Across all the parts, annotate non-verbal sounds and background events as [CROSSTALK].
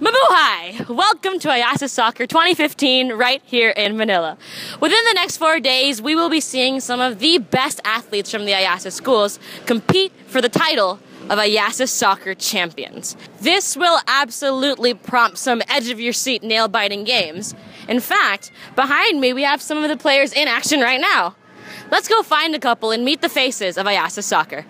Mabuhay! Welcome to IASAS Soccer 2015 right here in Manila. Within the next four days, we will be seeing some of the best athletes from the IASAS schools compete for the title of IASAS Soccer Champions. This will absolutely prompt some edge of your seat nail biting games. In fact, behind me, we have some of the players in action right now. Let's go find a couple and meet the faces of IASAS Soccer.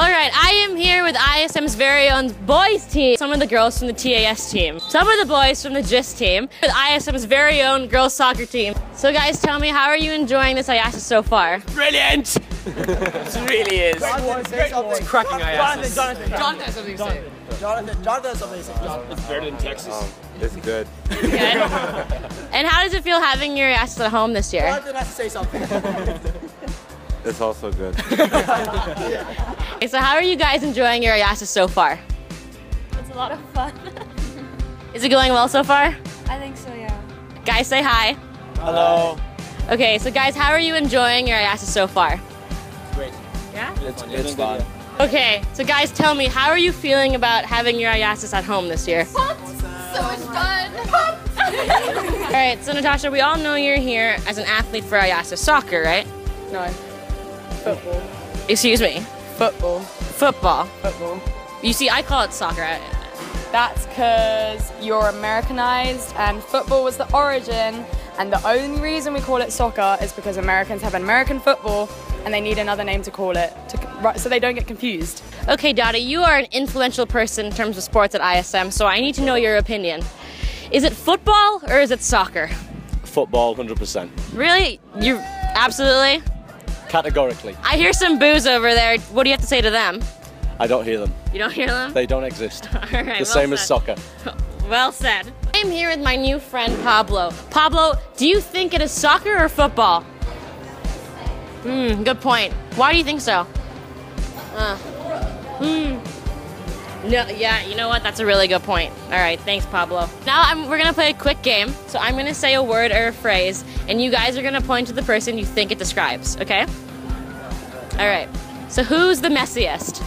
Alright, I am here with ISM's very own boys team. Some of the girls from the TAS team. Some of the boys from the GIST team. With ISM's very own girls soccer team. So guys, tell me, how are you enjoying this IASA so far? Brilliant! it really is. It's cracking IASA. Jonathan, Jonathan has something to say. Jonathan, Jonathan has something to say. It's better than Texas. Um, it's good. Good. [LAUGHS] and how does it feel having your IASA at home this year? Jonathan has to say something. [LAUGHS] It's also good. [LAUGHS] Okay, so how are you guys enjoying your IASA so far? It's a lot of fun. [LAUGHS] Is it going well so far? I think so, yeah. Guys, say hi. Hello. Okay, so guys, how are you enjoying your IASA so far? It's great. Yeah? It's, it's fun. Okay, so guys, tell me, how are you feeling about having your IASAS at home this year? So much fun. [LAUGHS] All right, so Natasha, we all know you're here as an athlete for IASA soccer, right? No. Football. Excuse me, Football. football. Football. You see, I call it soccer. I- That's because you're Americanized and football was the origin. And the only reason we call it soccer is because Americans have American football and they need another name to call it to, so they don't get confused. Okay, Dottie, you are an influential person in terms of sports at ISM, so I need to know your opinion. Is it football or is it soccer? Football, 100%. Really? You absolutely? Categorically. I hear some boos over there. What do you have to say to them? I don't hear them. You don't hear them? They don't exist. [LAUGHS] All right, well the same as soccer. [LAUGHS] Well said. I'm here with my new friend Pablo. Pablo, do you think it is soccer or football? Hmm, good point. Why do you think so? Uh, hmm. No, yeah, you know what? That's a really good point. All right, thanks, Pablo. Now I'm, we're gonna play a quick game. So I'm gonna say a word or a phrase, and you guys are gonna point to the person you think it describes. Okay? All right. So who's the messiest?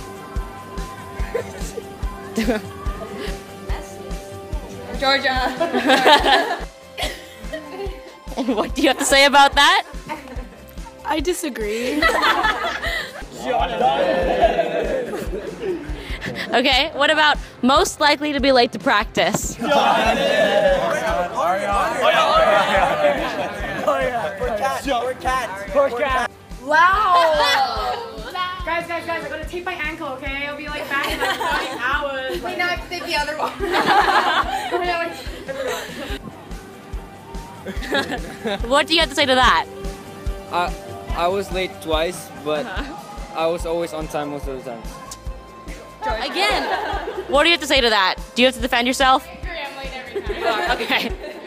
[LAUGHS] Georgia. [LAUGHS] And what do you have to say about that? I disagree. [LAUGHS] Okay, what about most likely to be late to practice? [LAUGHS] For cats. For cats. For cats. [LAUGHS] Guys, guys, guys, I gotta tape my ankle, okay? I'll be like back in like 20 [LAUGHS] hours. Wait, now I have to take the other one. What do you have to say to that? I I was late twice, but uh-huh. I was always on time most of the time. Again, what do you have to say to that? Do you have to defend yourself? I'm late every time. Okay. [LAUGHS]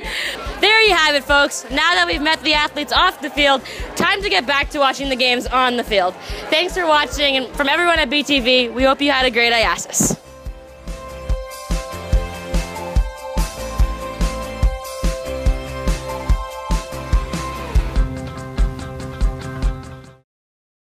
There you have it, folks. Now that we've met the athletes off the field, time to get back to watching the games on the field. Thanks for watching, and from everyone at BTV, we hope you had a great IASAS.